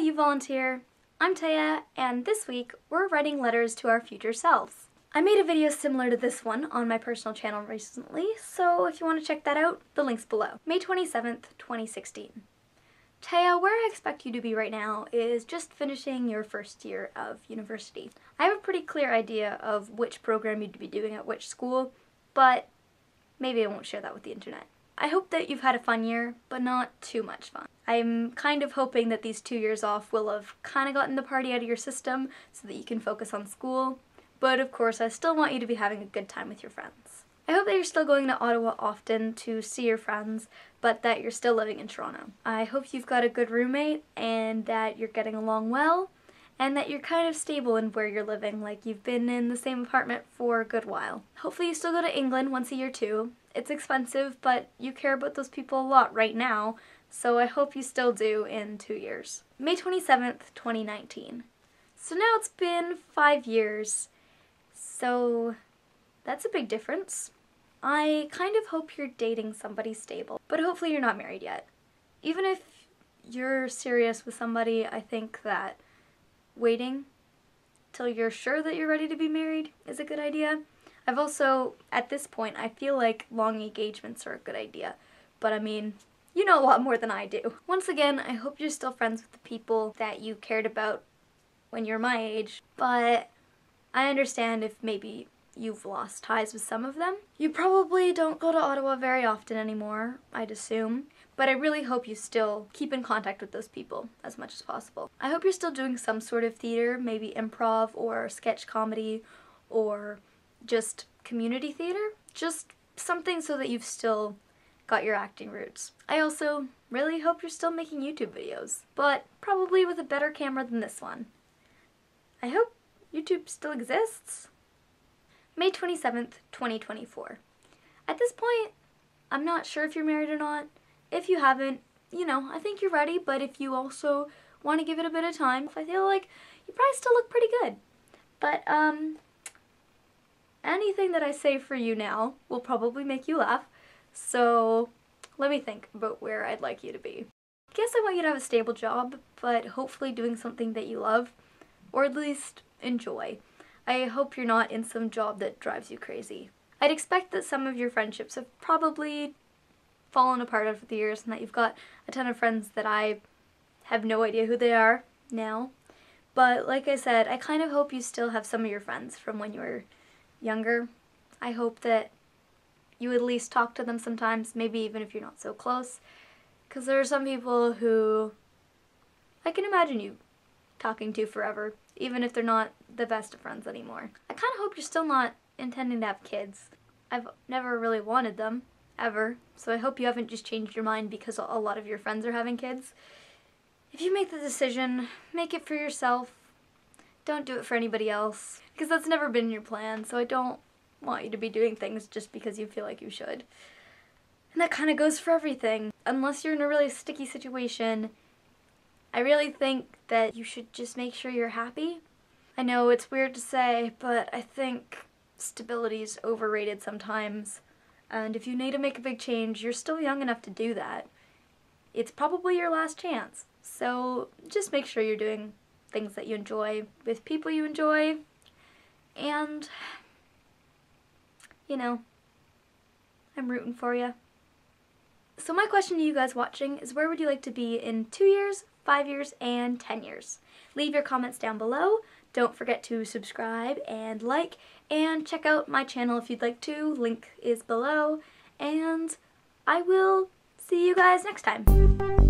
YouVoluntear. I'm Tia, and this week we're writing letters to our future selves. I made a video similar to this one on my personal channel recently, so if you want to check that out, the link's below. May 27th, 2016. Tia, where I expect you to be right now is just finishing your first year of university. I have a pretty clear idea of which program you'd be doing at which school, but maybe I won't share that with the internet. I hope that you've had a fun year, but not too much fun. I'm kind of hoping that these two years off will have kind of gotten the party out of your system so that you can focus on school, but of course I still want you to be having a good time with your friends. I hope that you're still going to Ottawa often to see your friends, but that you're still living in Toronto. I hope you've got a good roommate and that you're getting along well and that you're kind of stable in where you're living, like you've been in the same apartment for a good while. Hopefully you still go to England once a year too, it's expensive, but you care about those people a lot right now, so I hope you still do in two years. May 27th, 2019. So now it's been five years, so that's a big difference. I kind of hope you're dating somebody stable, but hopefully you're not married yet. Even if you're serious with somebody, I think that waiting till you're sure that you're ready to be married is a good idea. I've also, at this point, I feel like long engagements are a good idea. But I mean, you know a lot more than I do. Once again, I hope you're still friends with the people that you cared about when you're my age, but I understand if maybe you've lost ties with some of them. You probably don't go to Ottawa very often anymore, I'd assume, but I really hope you still keep in contact with those people as much as possible. I hope you're still doing some sort of theater, maybe improv or sketch comedy or just community theater, just something so that you've still got your acting roots. I also really hope you're still making YouTube videos, but probably with a better camera than this one. I hope YouTube still exists. May 27th, 2024. At this point, I'm not sure if you're married or not. If you haven't, you know, I think you're ready, but if you also want to give it a bit of time, I feel like you probably still look pretty good. But, um, anything that I say for you now will probably make you laugh. So let me think about where I'd like you to be. I guess I want you to have a stable job, but hopefully doing something that you love, or at least enjoy. I hope you're not in some job that drives you crazy. I'd expect that some of your friendships have probably fallen apart over the years and that you've got a ton of friends that I have no idea who they are now. But like I said, I kind of hope you still have some of your friends from when you were younger, I hope that you at least talk to them sometimes, maybe even if you're not so close. Because there are some people who I can imagine you talking to forever, even if they're not the best of friends anymore. I kind of hope you're still not intending to have kids. I've never really wanted them, ever, so I hope you haven't just changed your mind because a lot of your friends are having kids. If you make the decision, make it for yourself. Don't do it for anybody else because that's never been your plan, so I don't want you to be doing things just because you feel like you should. And that kind of goes for everything. Unless you're in a really sticky situation, I really think that you should just make sure you're happy. I know it's weird to say, but I think stability is overrated sometimes. And if you need to make a big change, you're still young enough to do that. It's probably your last chance. So just make sure you're doing things that you enjoy with people you enjoy and, you know, I'm rooting for you. So my question to you guys watching is where would you like to be in two years, five years, and 10 years? Leave your comments down below. Don't forget to subscribe and like and check out my channel if you'd like to. Link is below. And I will see you guys next time.